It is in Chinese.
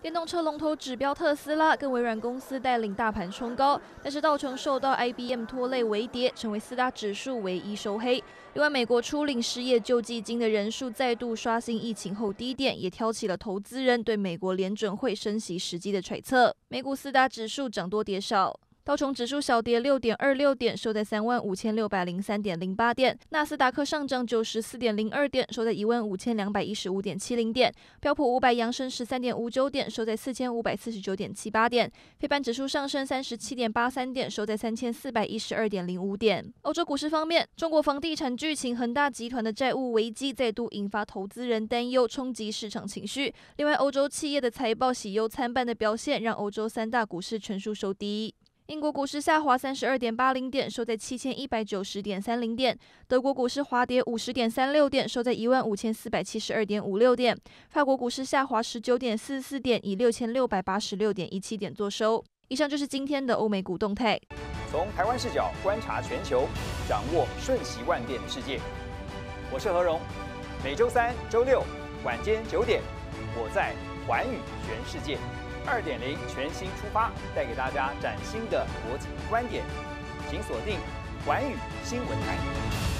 电动车龙头指标特斯拉跟微软公司带领大盘冲高，但是道琼受到 IBM 拖累微跌，成为四大指数唯一收黑。另外，美国初领失业救济金的人数再度刷新疫情后低点，也挑起了投资人对美国联准会升息时机的揣测。美股四大指数涨多跌少。道琼指数小跌六点二六点，收在三万五千六百零三点零八点。纳斯达克上涨九十四点零二点，收在一万五千两百一十五点七零点。标普五百扬升十三点五九点，收在四千五百四十九点七八点。非半指数上升三十七点八三点，收在三千四百一十二点零五点。欧洲股市方面，中国房地产巨擎恒大集团的债务危机再度引发投资人担忧，冲击市场情绪。另外，欧洲企业的财报喜忧参半的表现，让欧洲三大股市全数收低。英国股市下滑三十二点八零点，收在七千一百九十点三零点。德国股市滑跌五十点三六点，收在一万五千四百七十二点五六点。法国股市下滑十九点四四点，以六千六百八十六点一七点作收。以上就是今天的欧美股动态。从台湾视角观察全球，掌握瞬息万变的世界。我是何荣，每周三、周六晚间九点，我在环宇全世界。二点零全新出发，带给大家崭新的国际观点，请锁定环宇新闻台。